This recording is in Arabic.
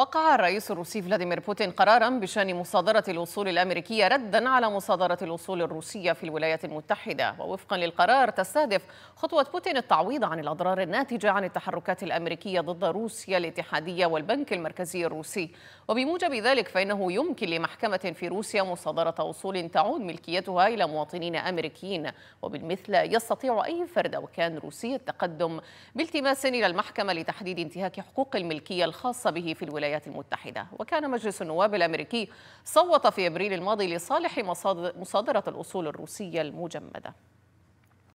وقع الرئيس الروسي فلاديمير بوتين قرارا بشأن مصادرة الأصول الأمريكية ردا على مصادرة الأصول الروسية في الولايات المتحدة. ووفقا للقرار تستهدف خطوة بوتين التعويض عن الأضرار الناتجة عن التحركات الأمريكية ضد روسيا الاتحادية والبنك المركزي الروسي. وبموجب ذلك فإنه يمكن لمحكمة في روسيا مصادرة أصول تعود ملكيتها إلى مواطنين أمريكيين. وبالمثل يستطيع أي فرد وكان روسي التقدم بالتماس إلى المحكمة لتحديد انتهاك حقوق الملكية الخاصة به في الولايات الولايات المتحدة. وكان مجلس النواب الأمريكي صوت في أبريل الماضي لصالح مصادرة الأصول الروسية المجمدة.